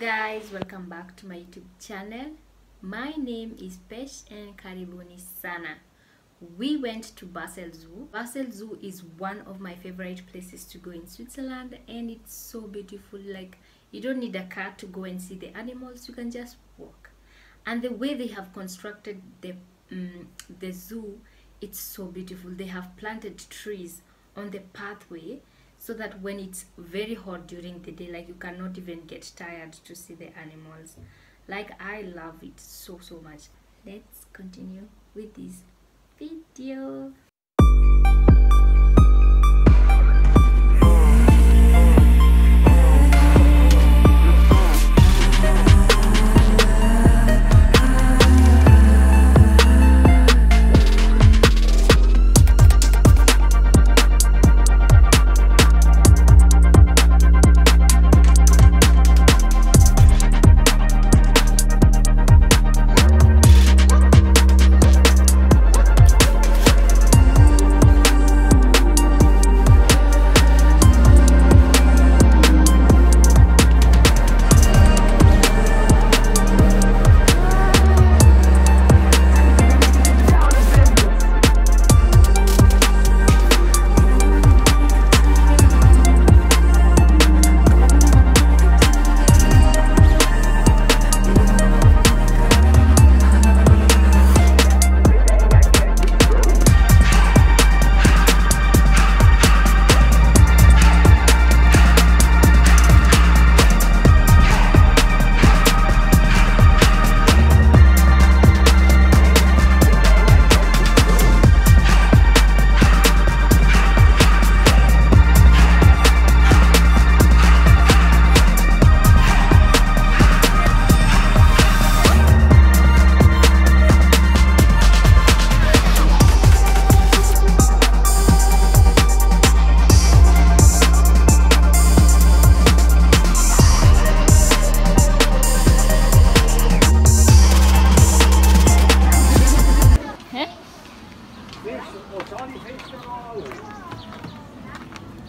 guys welcome back to my youtube channel. My name is pesh and karibuni sana. We went to basel zoo. Basel zoo is one of my favorite places to go in switzerland and it's so beautiful. Like you don't need a car to go and see the animals. You can just walk. And the way they have constructed the um, the zoo it's so beautiful. They have planted trees on the pathway so that when it's very hot during the day like you cannot even get tired to see the animals. Like i love it so so much. Let's continue with this video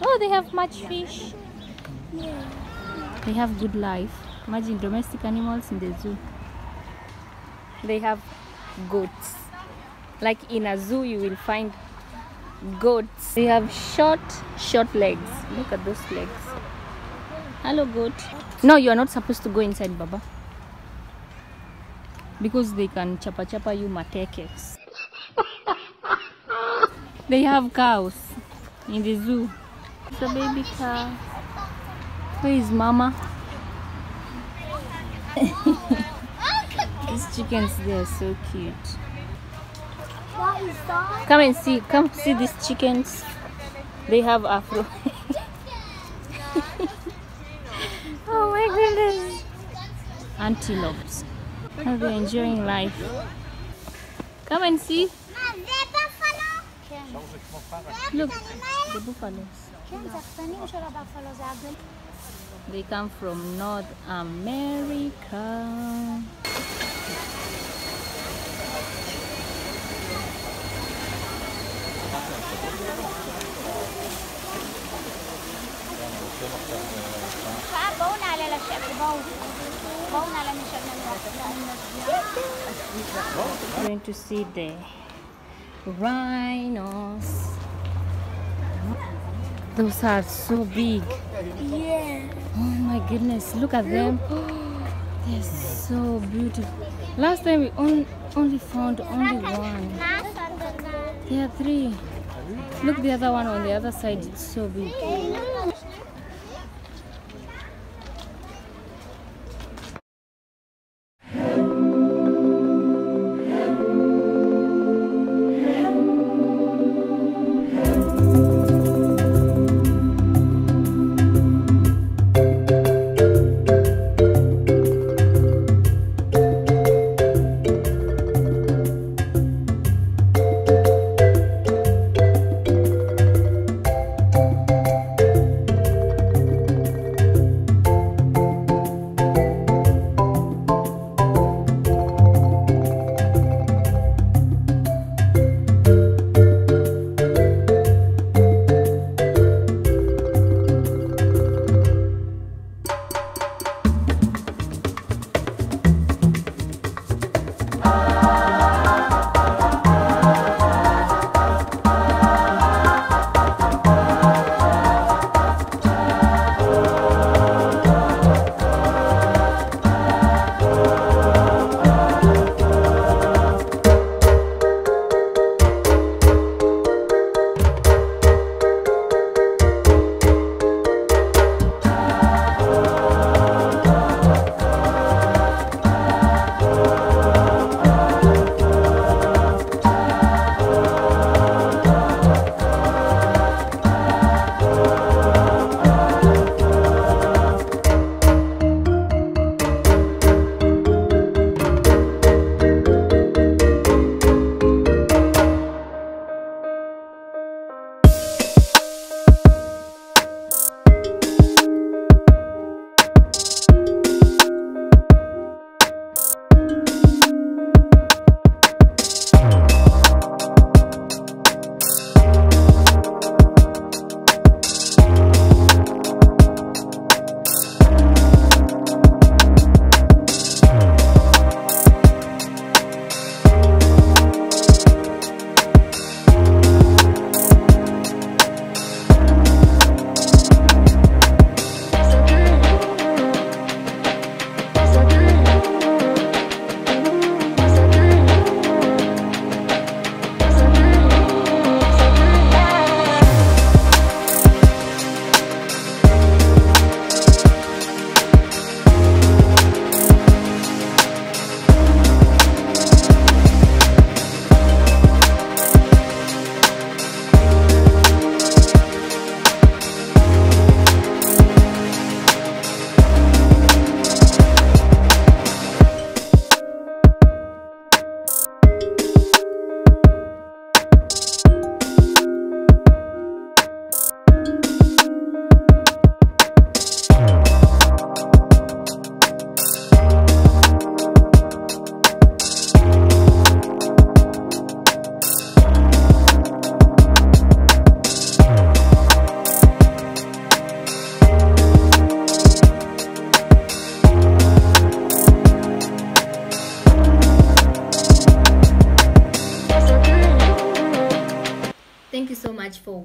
Oh, they have much fish. They have good life. Imagine domestic animals in the zoo. They have goats. Like in a zoo, you will find goats. They have short, short legs. Look at those legs. Hello, goat. No, you are not supposed to go inside, Baba. Because they can chapa chapa you matekes. They have cows in the zoo. It's a baby cow. Where is mama? These chickens, they're so cute. Come and see. Come see these chickens. They have afro. oh my goodness. Antelopes. How they're enjoying life. Come and see. Look, the buffaloes. They come from North America. ساعات بقول على الشعب بقول بقول على مش going to see the rhino. Those are so big. Yeah. Oh my goodness, look at them. They're so beautiful. Last time we on, only found only one. There are three. Look the other one on the other side, it's so big.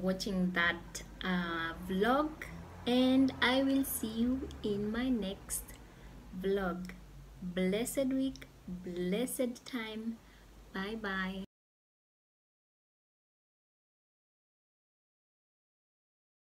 Watching that uh, vlog and i will see you in my next vlog. Blessed week blessed time. Bye bye